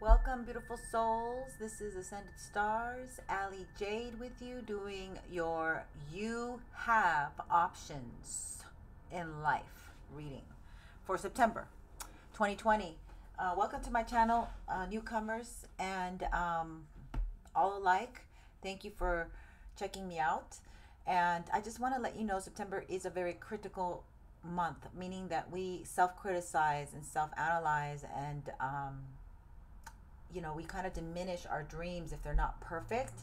Welcome, beautiful souls. This is Ascended Stars, Ally Jayde with you, doing your You Have Options in Life reading for September 2020. Uh, welcome to my channel, uh, newcomers and um, all alike. Thank you for checking me out. And I just want to let you know September is a very critical month, meaning that we self criticize and self analyze and um, you know, we kind of diminish our dreams if they're not perfect.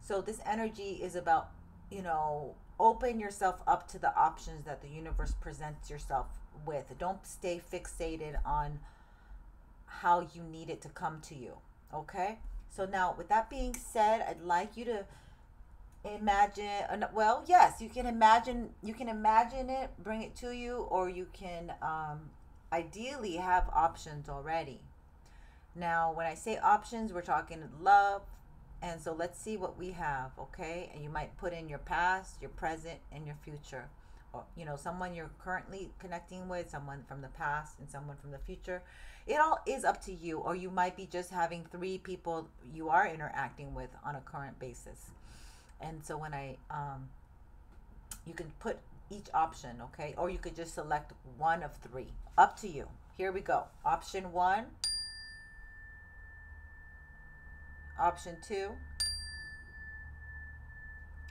So this energy is about, you know, open yourself up to the options that the universe presents yourself with. Don't stay fixated on how you need it to come to you. Okay? So now with that being said, I'd like you to imagine well, yes, you can imagine you can imagine it, bring it to you or you can um ideally have options already now, when I say options, we're talking love. And so let's see what we have, okay? And you might put in your past, your present, and your future. Or, you know, someone you're currently connecting with, someone from the past, and someone from the future. It all is up to you. Or you might be just having three people you are interacting with on a current basis. And so when I, um, you can put each option, okay? Or you could just select one of three. Up to you. Here we go. Option one Option 2.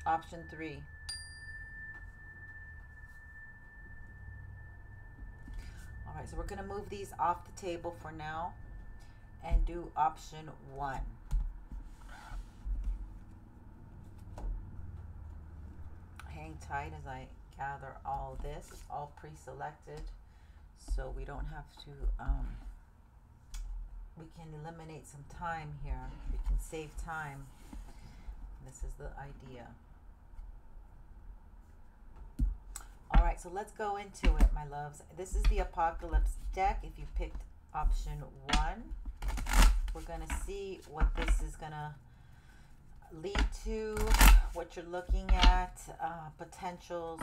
Option 3. All right, so we're going to move these off the table for now and do option 1. Hang tight as I gather all this, all pre-selected, so we don't have to um, we can eliminate some time here. We can save time. This is the idea. All right, so let's go into it, my loves. This is the Apocalypse deck. If you picked option one, we're going to see what this is going to lead to, what you're looking at, uh, potentials,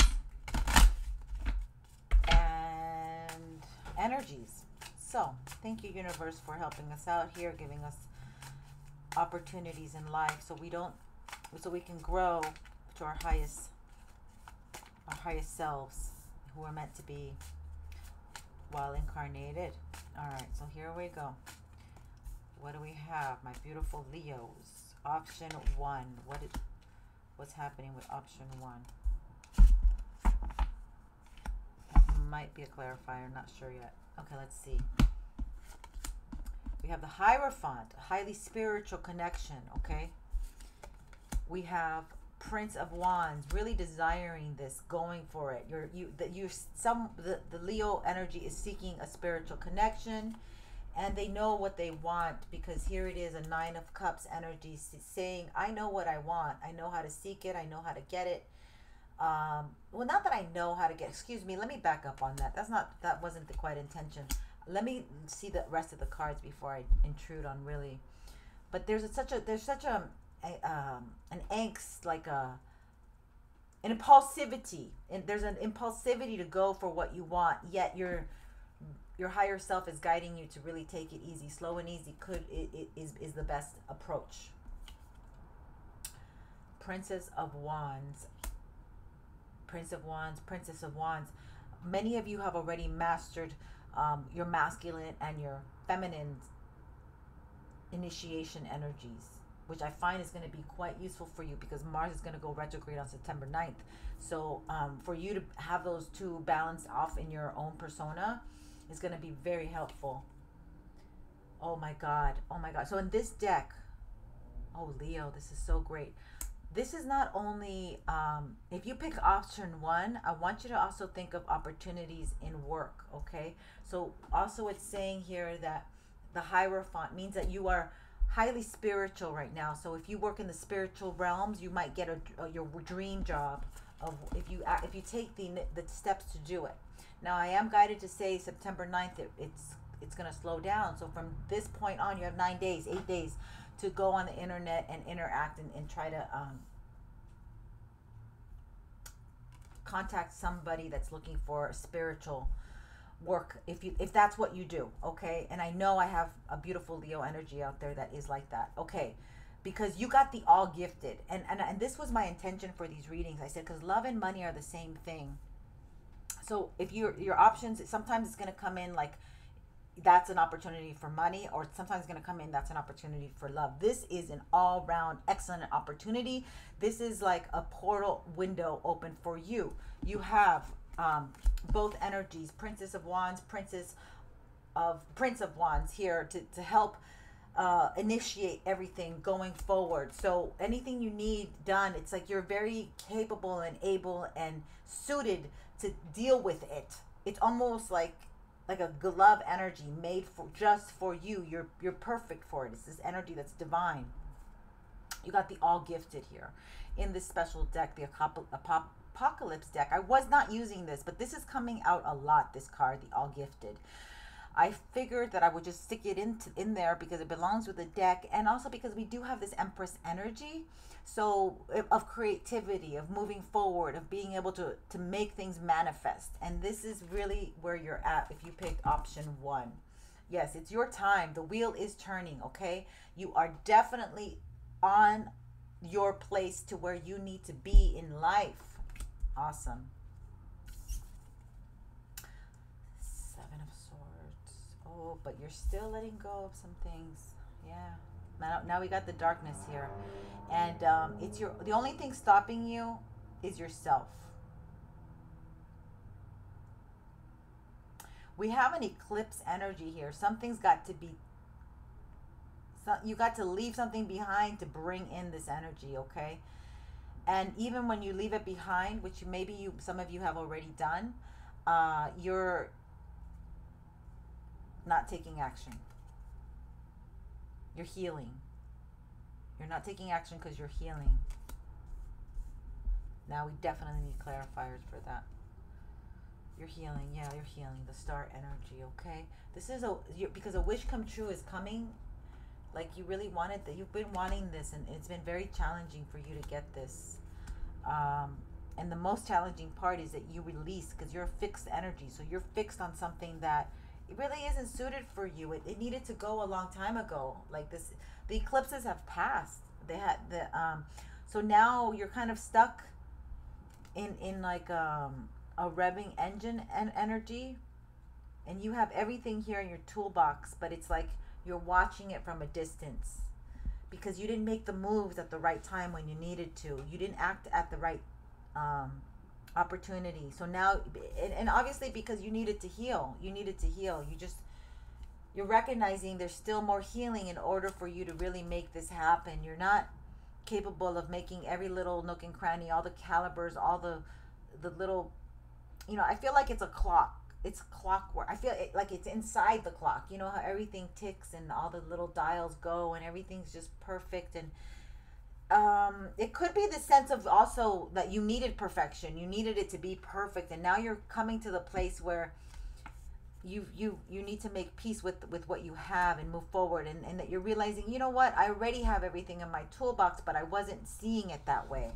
and energies. So, thank you, universe, for helping us out here, giving us opportunities in life so we don't, so we can grow to our highest, our highest selves who are meant to be while incarnated. All right, so here we go. What do we have, my beautiful Leos? Option one. What is, what's happening with option one? Might be a clarifier, not sure yet. Okay, let's see. We have the Hierophant, a highly spiritual connection, okay? We have Prince of Wands, really desiring this, going for it. You're you that you some the, the Leo energy is seeking a spiritual connection and they know what they want because here it is a nine of cups energy saying i know what i want i know how to seek it i know how to get it um, well, not that I know how to get. Excuse me. Let me back up on that. That's not. That wasn't the quite intention. Let me see the rest of the cards before I intrude on really. But there's a, such a there's such a, a um, an angst like a an impulsivity and there's an impulsivity to go for what you want yet your your higher self is guiding you to really take it easy slow and easy could it, it is is the best approach princess of wands Prince of Wands, Princess of Wands, many of you have already mastered um, your masculine and your feminine initiation energies, which I find is going to be quite useful for you because Mars is going to go retrograde on September 9th. So, um, for you to have those two balanced off in your own persona is going to be very helpful. Oh my God. Oh my God. So, in this deck, oh, Leo, this is so great this is not only um, if you pick option one i want you to also think of opportunities in work okay? So also it's saying here that the hierophant means that you are highly spiritual right now. So if you work in the spiritual realms you might get a, a your dream job of if you if you take the the steps to do it. Now i am guided to say september 9th it, it's it's going to slow down. So from this point on you have nine days eight days to go on the internet and interact and, and try to um, contact somebody that's looking for spiritual work if you if that's what you do okay? And i know i have a beautiful leo energy out there that is like that okay? Because you got the all gifted. And and, and this was my intention for these readings. I said because love and money are the same thing. So if your your options sometimes it's going to come in like that's an opportunity for money or sometimes going to come in that's an opportunity for love. This is an all-round excellent opportunity. This is like a portal window open for you. You have um, both energies princess of wands princess of prince of wands here to, to help uh, initiate everything going forward. So anything you need done it's like you're very capable and able and suited to deal with it. It's almost like like a glove energy made for just for you. You're you're perfect for it. It's this energy that's divine. You got the all gifted here in this special deck, the apocalypse deck. I was not using this, but this is coming out a lot. This card, the all gifted. I figured that I would just stick it in, in there because it belongs with the deck and also because we do have this Empress energy. So eh, of creativity, of moving forward, of being able to, to make things manifest. And this is really where you're at if you picked option one. Yes, it's your time. The wheel is turning, okay? You are definitely on your place to where you need to be in life. Awesome. Oh, but you're still letting go of some things. Yeah. Now, now we got the darkness here, and um, it's your the only thing stopping you is yourself. We have an eclipse energy here. Something's got to be. So you got to leave something behind to bring in this energy, okay? And even when you leave it behind, which maybe you some of you have already done, uh, you're not taking action. You're healing. You're not taking action because you're healing. Now we definitely need clarifiers for that. You're healing. Yeah, you're healing. The star energy, okay? This is a because a wish come true is coming. Like you really wanted that. You've been wanting this, and it's been very challenging for you to get this. Um, and the most challenging part is that you release because you're a fixed energy. So you're fixed on something that really isn't suited for you. It, it needed to go a long time ago. Like this, the eclipses have passed. They had the um, so now you're kind of stuck in in like um a revving engine and energy, and you have everything here in your toolbox, but it's like you're watching it from a distance because you didn't make the moves at the right time when you needed to. You didn't act at the right um, opportunity. So now, and, obviously because you needed to heal, you needed to heal. You just, you're recognizing there's still more healing in order for you to really make this happen. You're not capable of making every little nook and cranny, all the calibers, all the, the little, you know, I feel like it's a clock. It's clockwork. I feel it, like it's inside the clock. You know how everything ticks and all the little dials go and everything's just perfect and um it could be the sense of also that you needed perfection. You needed it to be perfect and now you're coming to the place where you you you need to make peace with with what you have and move forward and, and that you're realizing you know what? I already have everything in my toolbox but i wasn't seeing it that way.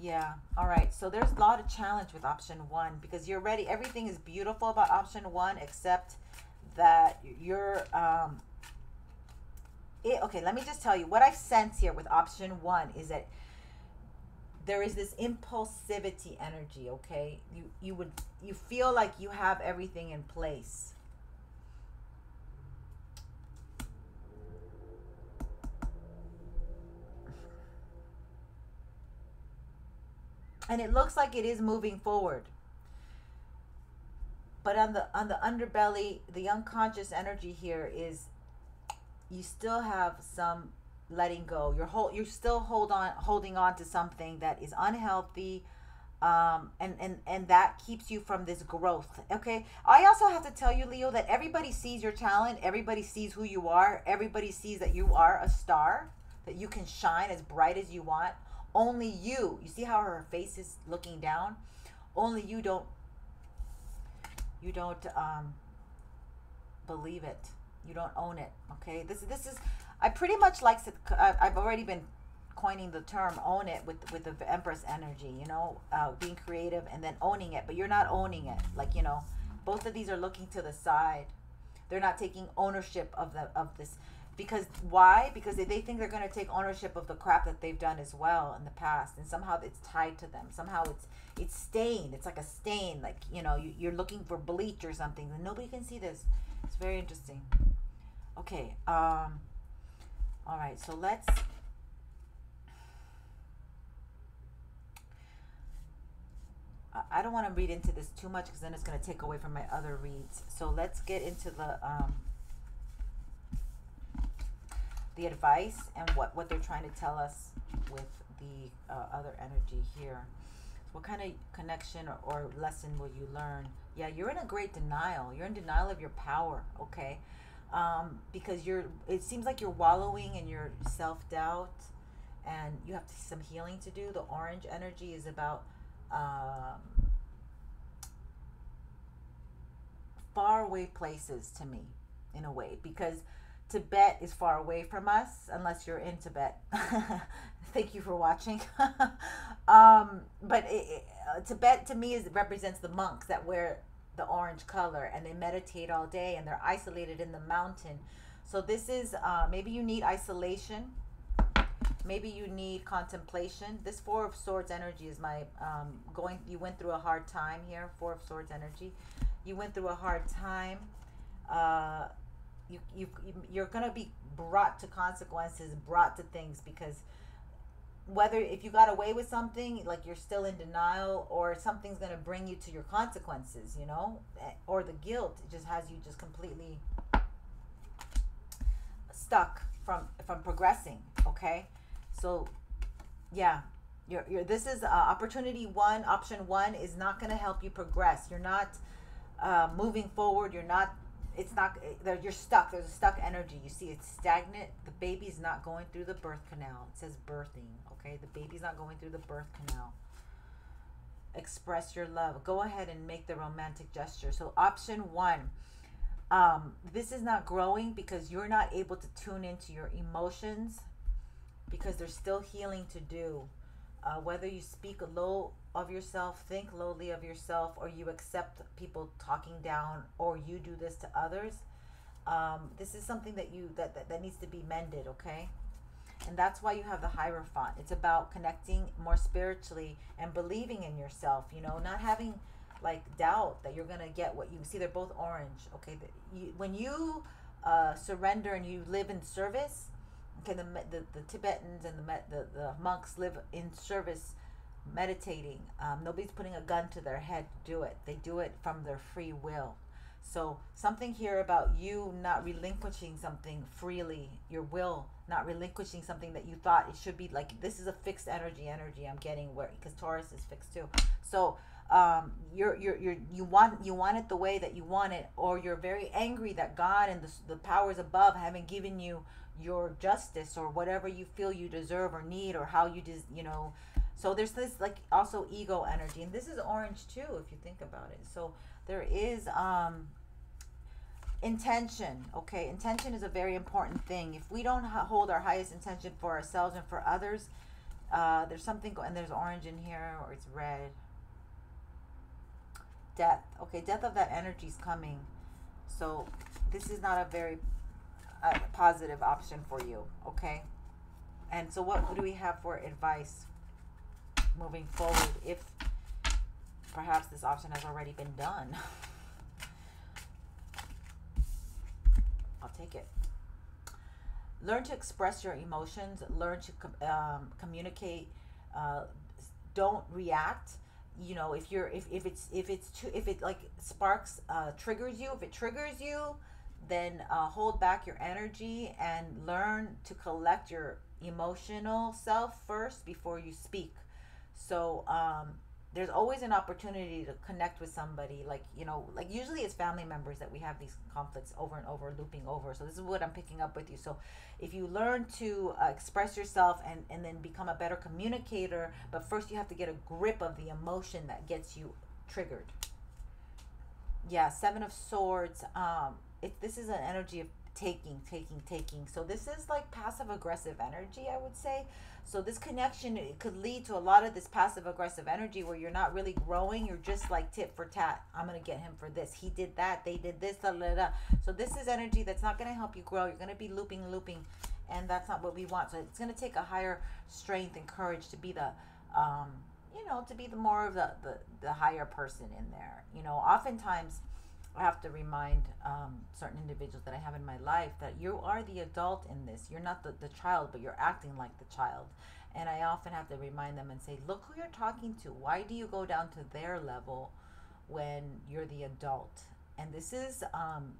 Yeah all right. So there's a lot of challenge with option one because you're ready. Everything is beautiful about option one except that you're um it, okay, let me just tell you what I sense here with option one is that there is this impulsivity energy, okay? You you would you feel like you have everything in place. And it looks like it is moving forward. But on the on the underbelly, the unconscious energy here is you still have some letting go. You're hold, you're still hold on holding on to something that is unhealthy. Um, and, and, and that keeps you from this growth. Okay. I also have to tell you, Leo, that everybody sees your talent. Everybody sees who you are. Everybody sees that you are a star, that you can shine as bright as you want. Only you, you see how her face is looking down? Only you don't, you don't, um, believe it you don't own it. Okay. This this is I pretty much like it. I've already been coining the term own it with with the empress energy you know uh, being creative and then owning it but you're not owning it like you know both of these are looking to the side they're not taking ownership of the of this because why because they, they think they're going to take ownership of the crap that they've done as well in the past and somehow it's tied to them somehow it's it's stained it's like a stain like you know you, you're looking for bleach or something and nobody can see this it's very interesting okay um all right so let's I don't want to read into this too much because then it's going to take away from my other reads. So let's get into the um, the advice and what, what they're trying to tell us with the uh, other energy here. What kind of connection or, or lesson will you learn? Yeah, you're in a great denial. You're in denial of your power, okay? Um, because you're, it seems like you're wallowing in your self doubt and you have some healing to do. The orange energy is about um, far away places to me, in a way, because Tibet is far away from us unless you're in Tibet. Thank you for watching. um, but it, it, uh, Tibet to me is represents the monks that wear the orange color and they meditate all day and they're isolated in the mountain. So this is uh, maybe you need isolation. Maybe you need contemplation. This Four of Swords energy is my um, going. You went through a hard time here. Four of Swords energy. You went through a hard time. Uh, you, you you're gonna be brought to consequences, brought to things because whether if you got away with something like you're still in denial or something's going to bring you to your consequences you know? Eh, or the guilt just has you just completely stuck from from progressing okay? So yeah you're, you're this is uh, opportunity one option one is not going to help you progress. You're not uh, moving forward you're not it's not you're stuck there's a stuck energy. You see it's stagnant the baby's not going through the birth canal. It says birthing okay the baby's not going through the birth canal express your love go ahead and make the romantic gesture so option one um, this is not growing because you're not able to tune into your emotions because there's still healing to do uh, whether you speak low of yourself, think lowly of yourself, or you accept people talking down, or you do this to others. Um, this is something that you that, that, that needs to be mended, okay? And that's why you have the Hierophant. It's about connecting more spiritually and believing in yourself, you know, not having like doubt that you're going to get what you see. They're both orange, okay? You, when you uh, surrender and you live in service, okay, the, the, the Tibetans and the, the, the monks live in service meditating. Um, nobody's putting a gun to their head to do it. They do it from their free will. So something here about you not relinquishing something freely, your will not relinquishing something that you thought it should be like this is a fixed energy energy I'm getting where because Taurus is fixed too. So um, you're, you're, you're, you want you want it the way that you want it, or you're very angry that God and the, the powers above haven't given you your justice or whatever you feel you deserve or need or how you just you know so there's this like also ego energy, and this is orange too if you think about it. So there is um intention okay? Intention is a very important thing. If we don't hold our highest intention for ourselves and for others uh, there's something and there's orange in here or it's red. Death okay? Death of that energy is coming. So this is not a very uh, positive option for you okay? And so what do we have for advice moving forward if perhaps this option has already been done. I'll take it. Learn to express your emotions. Learn to um, communicate. Uh, don't react. You know, if you're if, if it's if it's too if it like sparks uh, triggers you. If it triggers you, then uh, hold back your energy and learn to collect your emotional self first before you speak so um, there's always an opportunity to connect with somebody like you know like usually it's family members that we have these conflicts over and over looping over. So this is what i'm picking up with you. So if you learn to uh, express yourself and and then become a better communicator but first you have to get a grip of the emotion that gets you triggered. Yeah seven of swords. Um it, this is an energy of taking, taking, taking. So this is like passive aggressive energy, I would say. So this connection could lead to a lot of this passive aggressive energy where you're not really growing. You're just like tit for tat. I'm gonna get him for this. He did that. They did this. Da, da, da. So this is energy that's not gonna help you grow. You're gonna be looping, looping, and that's not what we want. So it's gonna take a higher strength and courage to be the, um, you know, to be the more of the the, the higher person in there. You know, oftentimes I have to remind um, certain individuals that I have in my life that you are the adult in this. You're not the, the child, but you're acting like the child. And I often have to remind them and say, look who you're talking to. Why do you go down to their level when you're the adult? And this is um,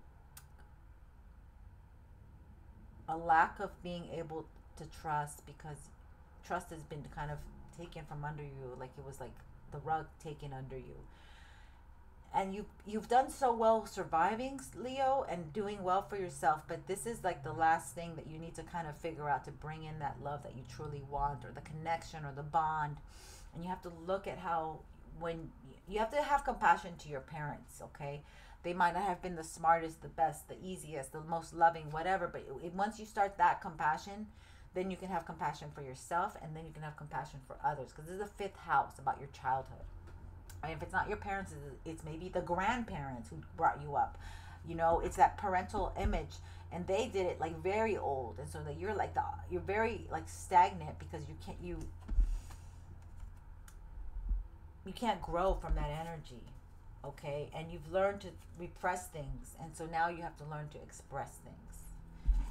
a lack of being able to trust because trust has been kind of taken from under you, like it was like the rug taken under you and you you've done so well surviving leo and doing well for yourself but this is like the last thing that you need to kind of figure out to bring in that love that you truly want or the connection or the bond. And you have to look at how when you have to have compassion to your parents okay? They might not have been the smartest the best the easiest the most loving whatever but it, once you start that compassion then you can have compassion for yourself and then you can have compassion for others because this is the fifth house about your childhood and if it's not your parents, it's maybe the grandparents who brought you up. You know, it's that parental image, and they did it like very old, and so that you're like the you're very like stagnant because you can't you you can't grow from that energy, okay? And you've learned to repress things, and so now you have to learn to express things.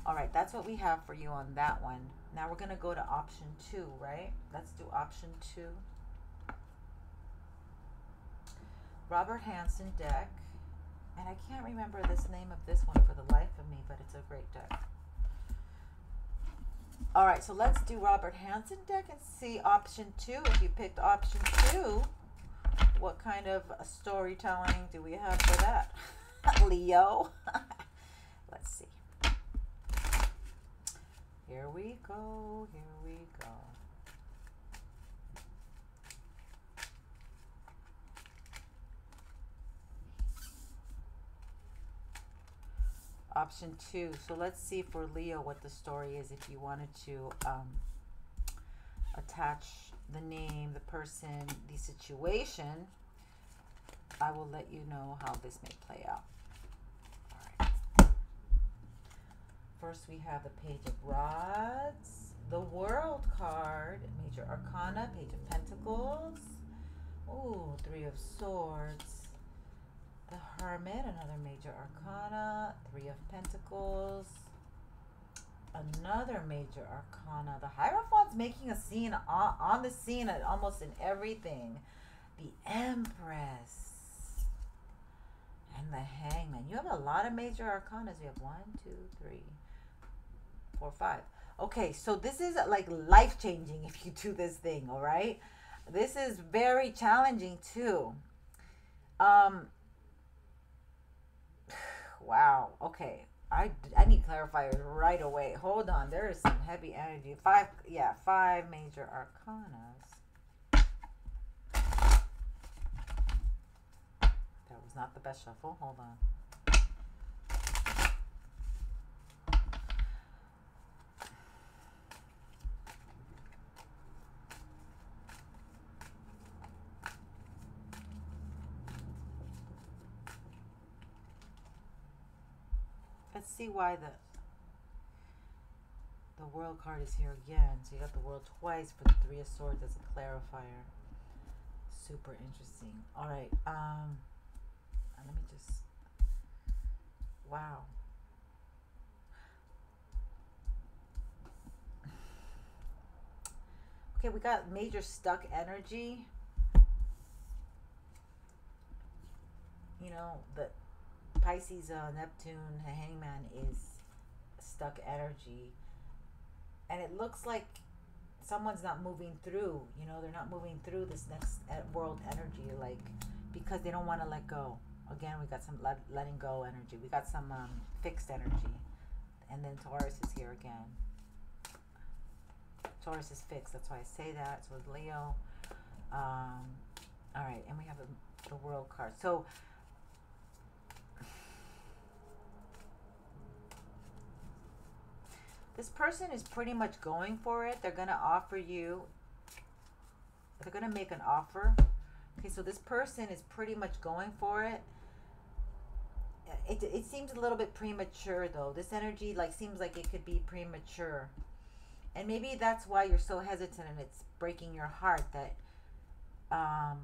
All right, that's what we have for you on that one. Now we're gonna go to option two, right? Let's do option two. Robert Hansen deck. And I can't remember this name of this one for the life of me, but it's a great deck. All right, so let's do Robert Hansen deck and see option two. If you picked option two, what kind of storytelling do we have for that? Leo. let's see. Here we go. Here we go. Option two. So let's see for Leo what the story is if you wanted to um, attach the name, the person, the situation. I will let you know how this may play out. All right. First, we have the Page of Rods, the World card, Major Arcana, Page of Pentacles. Ooh, Three of Swords the Hermit, another major arcana, Three of Pentacles, another major arcana. The Hierophant's making a scene on, on the scene at almost in everything. The Empress and the Hangman. You have a lot of major arcanas. You have one, two, three, four, five. Okay, so this is like life changing if you do this thing, all right? This is very challenging too. Um, Wow. Okay. I, I need clarifiers right away. Hold on. There is some heavy energy. Five, yeah, five major arcanas. That was not the best shuffle. Hold on. See why the the world card is here again. So you got the world twice for the three of swords as a clarifier. Super interesting. All right. Um, let me just. Wow. Okay, we got major stuck energy. You know, the Pisces, uh, Neptune, Hangman is stuck energy. And it looks like someone's not moving through. You know, they're not moving through this next world energy, like, because they don't want to let go. Again, we got some let, letting go energy. We got some um, fixed energy. And then Taurus is here again. Taurus is fixed. That's why I say that. So is Leo. Um, all right. And we have a, the world card. So this person is pretty much going for it. They're going to offer you, they're going to make an offer. Okay, so this person is pretty much going for it. It, it seems a little bit premature though. This energy like seems like it could be premature. And maybe that's why you're so hesitant and it's breaking your heart that um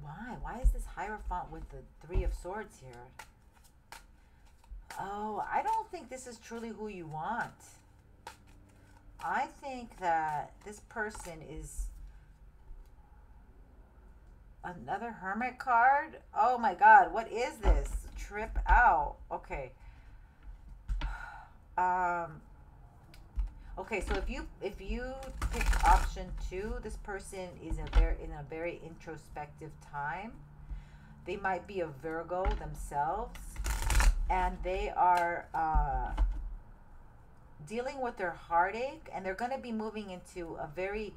why? Why is this Hierophant with the Three of Swords here? Oh, I don't think this is truly who you want. I think that this person is another hermit card. Oh my god, what is this? Trip out. Okay. Um Okay, so if you if you pick option 2, this person is a very in a very introspective time. They might be a Virgo themselves and they are uh, dealing with their heartache and they're going to be moving into a very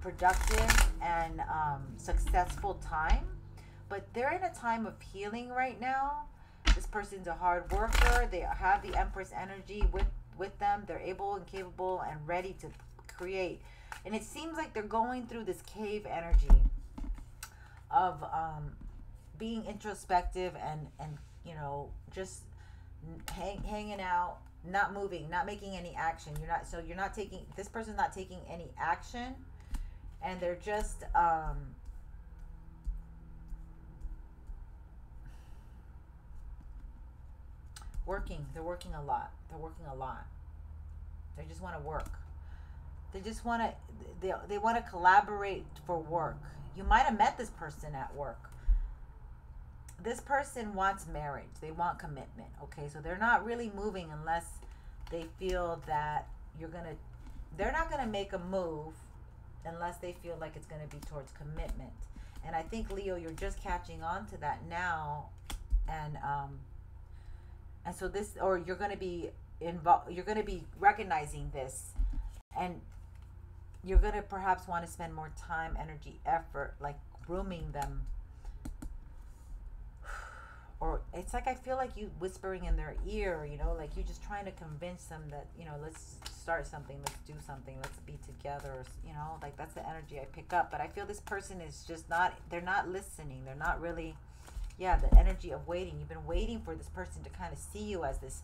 productive and um, successful time. But they're in a time of healing right now. This person's a hard worker. They have the empress energy with with them. They're able and capable and ready to create. And it seems like they're going through this cave energy of um, being introspective and and you know, just hang, hanging out, not moving, not making any action. You're not, so you're not taking, this person's not taking any action and they're just, um, working. They're working a lot. They're working a lot. They just want to work. They just want to, they, they want to collaborate for work. You might have met this person at work this person wants marriage. They want commitment. Okay, so they're not really moving unless they feel that you're gonna. They're not gonna make a move unless they feel like it's gonna be towards commitment. And I think Leo, you're just catching on to that now, and um, and so this, or you're gonna be involved. You're gonna be recognizing this, and you're gonna perhaps want to spend more time, energy, effort, like grooming them or it's like I feel like you whispering in their ear, you know, like you're just trying to convince them that, you know, let's start something, let's do something, let's be together, you know, like that's the energy I pick up. But I feel this person is just not, they're not listening. They're not really, yeah, the energy of waiting. You've been waiting for this person to kind of see you as this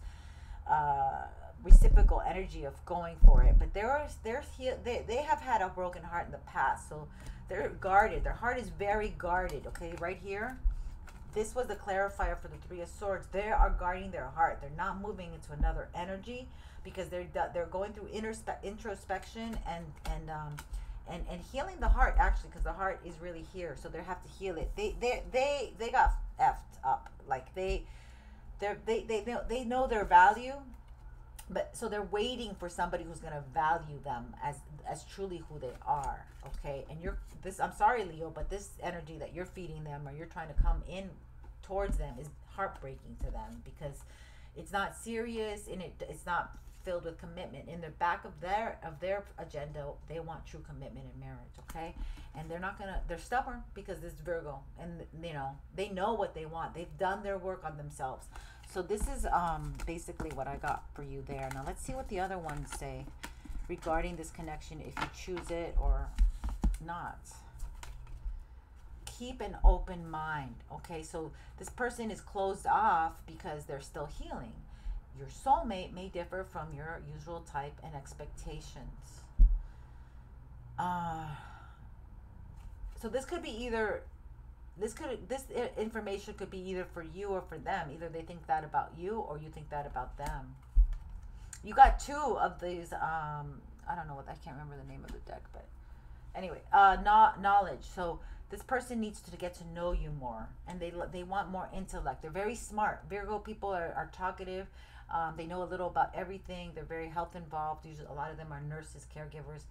uh, reciprocal energy of going for it. But there are, there's, they, they have had a broken heart in the past. So they're guarded. Their heart is very guarded, okay, right here this was the clarifier for the Three of Swords. They are guarding their heart. They're not moving into another energy because they're they're going through introspection and and um and and healing the heart actually because the heart is really here. So they have to heal it. They they they they got effed up. Like they they they they they know their value but so they're waiting for somebody who's going to value them as as truly who they are okay and you're this i'm sorry leo but this energy that you're feeding them or you're trying to come in towards them is heartbreaking to them because it's not serious and it it's not filled with commitment in the back of their of their agenda they want true commitment in marriage okay and they're not gonna they're stubborn because this virgo and you know they know what they want they've done their work on themselves so this is um, basically what I got for you there. Now let's see what the other ones say regarding this connection if you choose it or not. Keep an open mind. Okay, so this person is closed off because they're still healing. Your soulmate may differ from your usual type and expectations. Uh, so this could be either this could this information could be either for you or for them either they think that about you or you think that about them you got two of these um i don't know what i can't remember the name of the deck but anyway uh not knowledge so this person needs to get to know you more and they they want more intellect they're very smart virgo people are, are talkative um, they know a little about everything they're very health involved usually a lot of them are nurses caregivers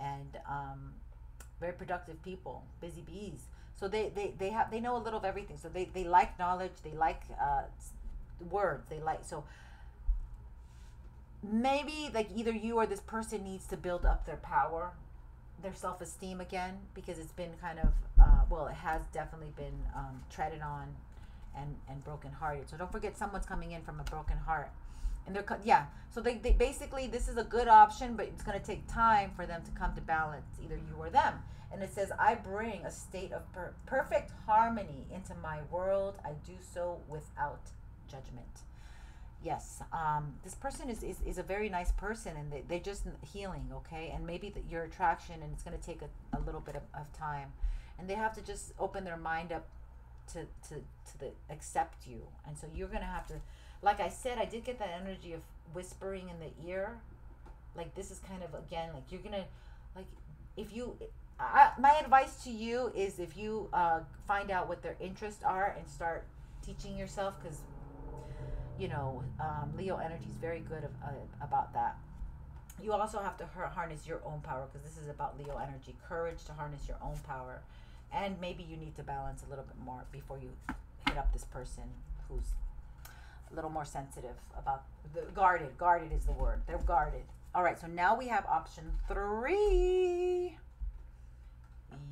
and um, very productive people busy bees so they, they, they have they know a little of everything. So they, they like knowledge. They like uh, words. They like so maybe like either you or this person needs to build up their power, their self esteem again because it's been kind of uh, well it has definitely been um, treaded on and and broken hearted. So don't forget someone's coming in from a broken heart. and they're yeah so they, they basically this is a good option but it's going to take time for them to come to balance either you or them and it says i bring a state of per- perfect harmony into my world i do so without judgment yes um, this person is, is, is a very nice person and they, they're just healing okay? And maybe the, your attraction and it's going to take a, a little bit of, of time. And they have to just open their mind up to to to the accept you. And so you're gonna have to like i said i did get that energy of whispering in the ear. Like this is kind of again like you're gonna like if you I, my advice to you is if you uh, find out what their interests are and start teaching yourself because you know um, leo energy is very good of, uh, about that. You also have to harness your own power because this is about leo energy. Courage to harness your own power. And maybe you need to balance a little bit more before you hit up this person who's a little more sensitive about the guarded. Guarded is the word. They're guarded. All right so now we have option three.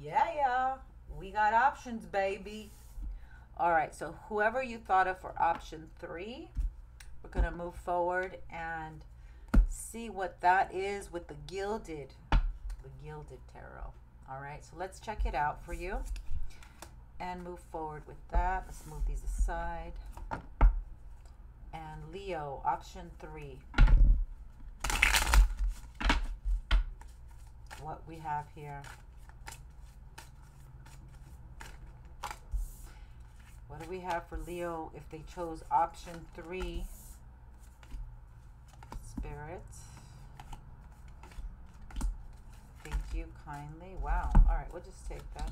Yeah yeah. We got options baby all right so whoever you thought of for option three we're going to move forward and see what that is with the gilded the gilded tarot all right, so let's check it out for you and move forward with that. Let's move these aside. And Leo, option three. What we have here. What do we have for Leo if they chose option three? Spirits Thank you kindly. Wow. All right, we'll just take that.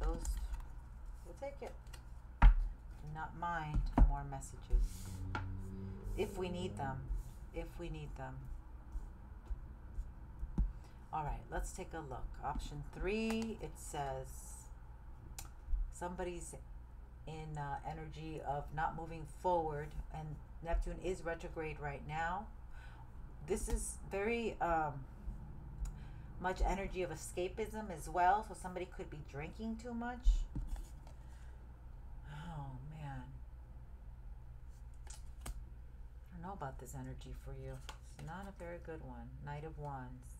Those, we'll take it. Do not mind more messages. If we need them. If we need them. All right, let's take a look. Option three, it says somebody's in uh, energy of not moving forward, and Neptune is retrograde right now. This is very um, much energy of escapism as well. So somebody could be drinking too much. Oh man. I don't know about this energy for you. It's not a very good one. Knight of Wands.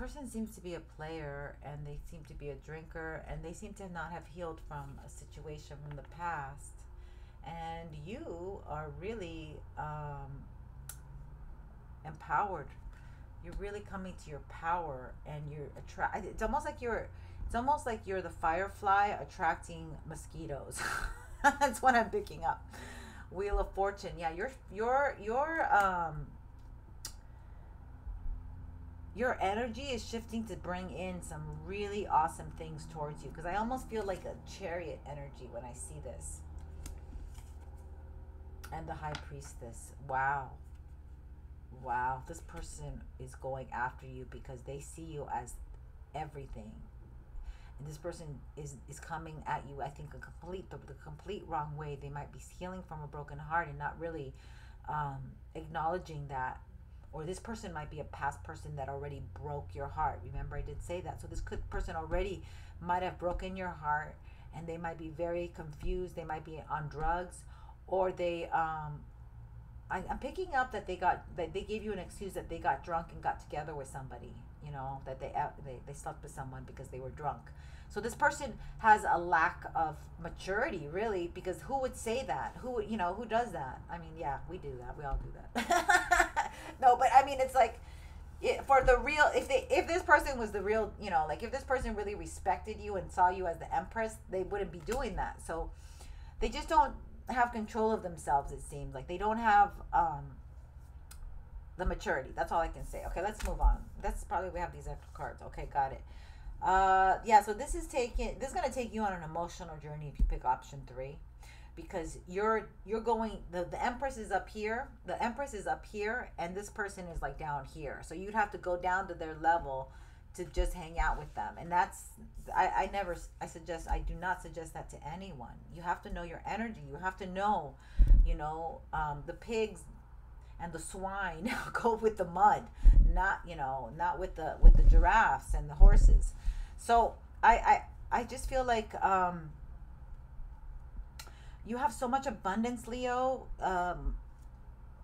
Person seems to be a player and they seem to be a drinker and they seem to not have healed from a situation from the past. And you are really um, empowered. You're really coming to your power and you're attract it's almost like you're it's almost like you're the firefly attracting mosquitoes. That's what i'm picking up. Wheel of fortune. Yeah your your your um your energy is shifting to bring in some really awesome things towards you because i almost feel like a chariot energy when i see this and the high priestess wow wow, this person is going after you because they see you as everything. And this person is, is coming at you, I think, a complete the, the complete wrong way. They might be healing from a broken heart and not really um, acknowledging that. Or this person might be a past person that already broke your heart. Remember, I did say that. So this could, person already might have broken your heart, and they might be very confused. They might be on drugs, or they um, I, am picking up that they got that they gave you an excuse that they got drunk and got together with somebody. You know that they they they slept with someone because they were drunk. So this person has a lack of maturity, really, because who would say that? Who you know who does that? I mean, yeah, we do that. We all do that. no, but I mean, it's like for the real. If they if this person was the real, you know, like if this person really respected you and saw you as the empress, they wouldn't be doing that. So they just don't have control of themselves it seems. Like they don't have um the maturity. That's all i can say. Okay let's move on. That's probably we have these extra cards. Okay got it. Uh yeah so this is taking this is to take you on an emotional journey if you pick option three because you're you're going the, the empress is up here the empress is up here and this person is like down here. So you'd have to go down to their level to just hang out with them. And that's I, I never i suggest i do not suggest that to anyone. You have to know your energy. You have to know you know um, the pigs and the swine go with the mud not you know not with the with the giraffes and the horses. So i i, I just feel like um, you have so much abundance leo um,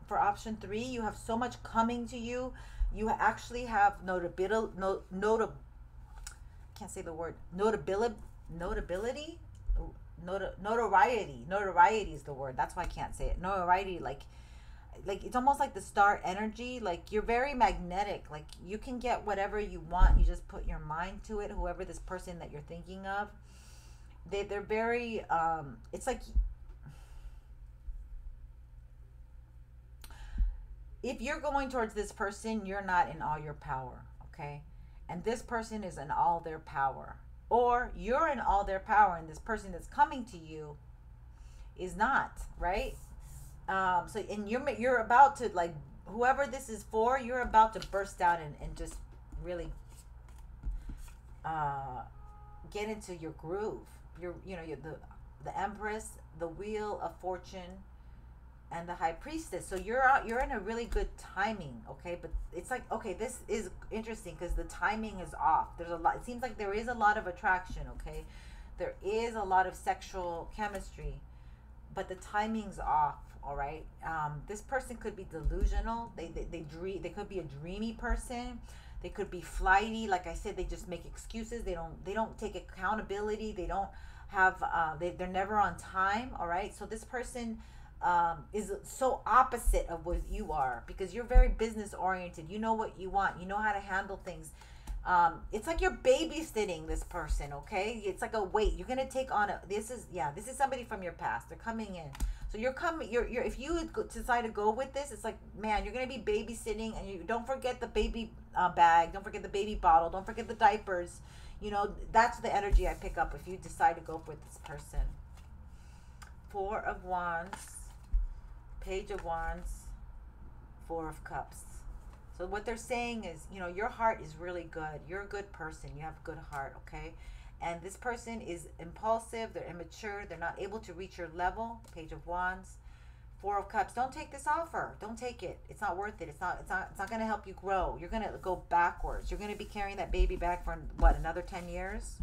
for option three, you have so much coming to you. You actually have notability, no, notable, can't say the word, notability, notability, not, notoriety. Notoriety is the word. That's why I can't say it. Notoriety, like, like it's almost like the star energy. Like you're very magnetic. Like you can get whatever you want. You just put your mind to it. Whoever this person that you're thinking of, they they're very. Um, it's like if you're going towards this person, you're not in all your power, okay? And this person is in all their power. Or you're in all their power and this person that's coming to you is not, right? Um, so and you're you're about to like whoever this is for, you're about to burst out and, and just really uh, get into your groove. You're you know, you're the the Empress, the Wheel of Fortune, and the high priestess. So you're out you're in a really good timing okay? But it's like okay this is interesting because the timing is off. There's a lot it seems like there is a lot of attraction okay? There is a lot of sexual chemistry but the timing's off all right? Um, this person could be delusional. They, they they dream they could be a dreamy person they could be flighty like i said they just make excuses they don't they don't take accountability they don't have uh, they, they're never on time all right so this person um, is so opposite of what you are because you're very business oriented. You know what you want. You know how to handle things. Um, it's like you're babysitting this person. Okay, it's like a weight. You're gonna take on a. This is yeah. This is somebody from your past. They're coming in. So you're coming. You're, you're if you decide to go with this, it's like man, you're gonna be babysitting, and you don't forget the baby uh, bag. Don't forget the baby bottle. Don't forget the diapers. You know that's the energy I pick up if you decide to go with this person. Four of Wands Page of Wands, Four of Cups. So what they're saying is, you know, your heart is really good. You're a good person. You have a good heart, okay? And this person is impulsive, they're immature, they're not able to reach your level. Page of Wands, Four of Cups. Don't take this offer. Don't take it. It's not worth it. It's not it's not it's not going to help you grow. You're going to go backwards. You're going to be carrying that baby back for what, another 10 years?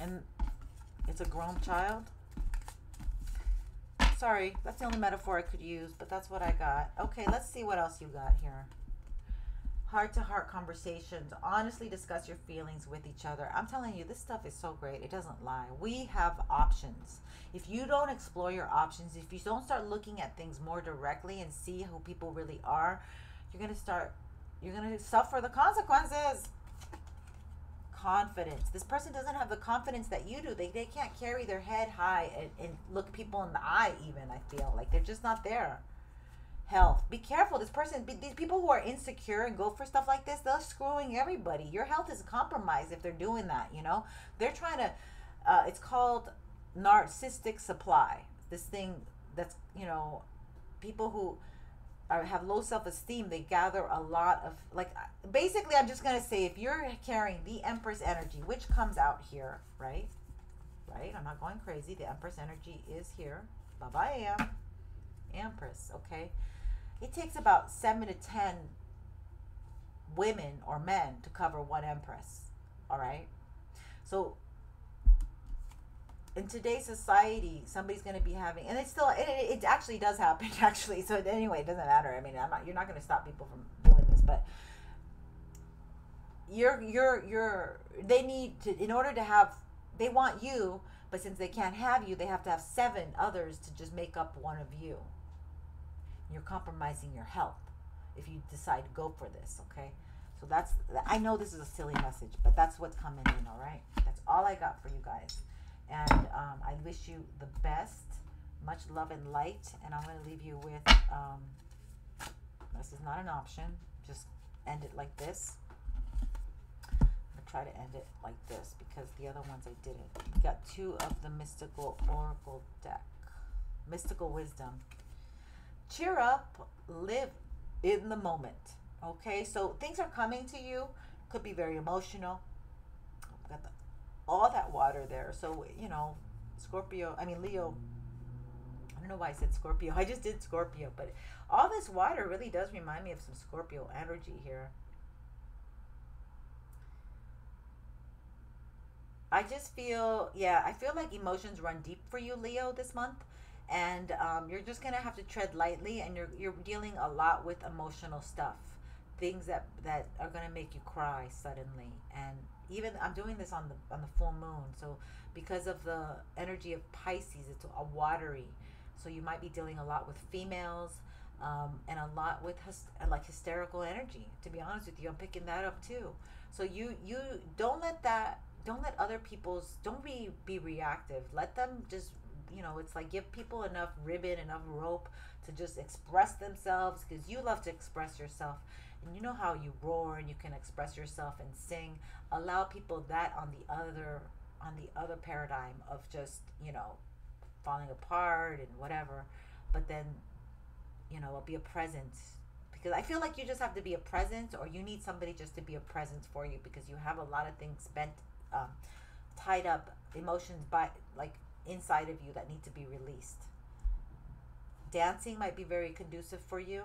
And it's a grown child. Sorry, that's the only metaphor I could use, but that's what I got. Okay, let's see what else you got here. Heart to heart conversations. Honestly discuss your feelings with each other. I'm telling you, this stuff is so great. It doesn't lie. We have options. If you don't explore your options, if you don't start looking at things more directly and see who people really are, you're going to start, you're going to suffer the consequences confidence. This person doesn't have the confidence that you do. They, they can't carry their head high and, and look people in the eye, even, I feel. Like they're just not there. Health. Be careful. This person, these people who are insecure and go for stuff like this, they're screwing everybody. Your health is compromised if they're doing that, you know? They're trying to, uh, it's called narcissistic supply. This thing that's, you know, people who or have low self-esteem they gather a lot of like basically i'm just going to say if you're carrying the empress energy which comes out here right right i'm not going crazy the empress energy is here bye-bye am empress okay it takes about seven to ten women or men to cover one empress all right so in today's society, somebody's going to be having, and it's still, it, it actually does happen, actually. So anyway, it doesn't matter. I mean, I'm not, you're not going to stop people from doing this, but you're, you're, you're, they need to, in order to have, they want you, but since they can't have you, they have to have seven others to just make up one of you. You're compromising your health if you decide to go for this, okay? So that's, I know this is a silly message, but that's what's coming in, all right? That's all I got for you guys. And um, I wish you the best. Much love and light. And I'm going to leave you with um, this is not an option. Just end it like this. To try to end it like this because the other ones I didn't. We got two of the Mystical Oracle deck. Mystical Wisdom. Cheer up. Live in the moment. Okay, so things are coming to you. Could be very emotional. Got the all that water there. So, you know, Scorpio, I mean, Leo, I don't know why I said Scorpio. I just did Scorpio, but all this water really does remind me of some Scorpio energy here. I just feel, yeah, I feel like emotions run deep for you, Leo, this month. And um, you're just gonna have to tread lightly, and you're you're dealing a lot with emotional stuff, things that that are gonna make you cry suddenly, and even I'm doing this on the on the full moon, so because of the energy of Pisces, it's a watery, so you might be dealing a lot with females. Um, and a lot with like hysterical energy. To be honest with you, I'm picking that up too. So you you don't let that don't let other people's don't be be reactive. Let them just you know it's like give people enough ribbon, enough rope to just express themselves because you love to express yourself. And you know how you roar and you can express yourself and sing. Allow people that on the other on the other paradigm of just you know falling apart and whatever, but then you know, be a presence because I feel like you just have to be a presence, or you need somebody just to be a presence for you because you have a lot of things bent um, tied up, emotions by like inside of you that need to be released. Dancing might be very conducive for you,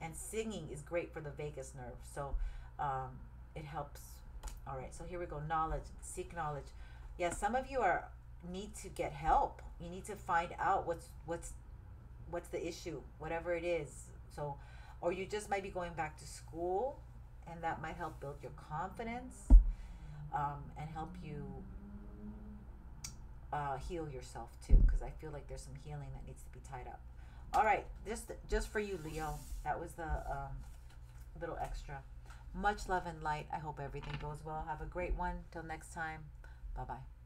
and singing is great for the vagus nerve, so um, it helps. All right, so here we go. Knowledge, seek knowledge. Yeah, some of you are need to get help. You need to find out what's what's what's the issue, whatever it is. So, or you just might be going back to school, and that might help build your confidence um, and help you uh, heal yourself too. Because I feel like there's some healing that needs to be tied up. All right, just just for you, Leo. That was the um, little extra. Much love and light. I hope everything goes well. Have a great one. Till next time. Bye bye.